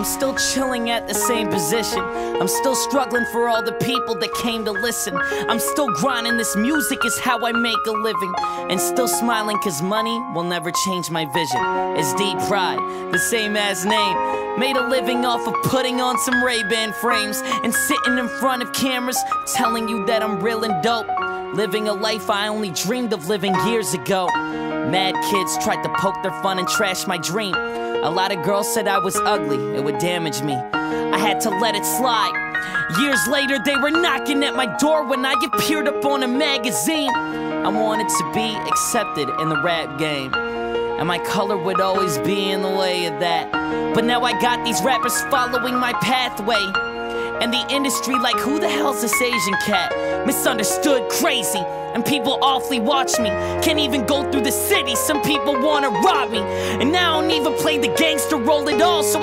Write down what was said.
I'm still chilling at the same position. I'm still struggling for all the people that came to listen. I'm still grinding, this music is how I make a living. And still smiling, cause money will never change my vision. It's deep pride, the same as name. Made a living off of putting on some Ray-Ban frames and sitting in front of cameras telling you that I'm real and dope. Living a life I only dreamed of living years ago. Mad kids tried to poke their fun and trash my dream. A lot of girls said I was ugly, it would damage me. I had to let it slide. Years later, they were knocking at my door when I appeared up on a magazine. I wanted to be accepted in the rap game. And my color would always be in the way of that. But now I got these rappers following my pathway. And the industry, like, who the hell's this Asian cat? Misunderstood, crazy. And people awfully watch me. Can't even go through the city, some people wanna rob me. And now I don't even play the gangster role at all, so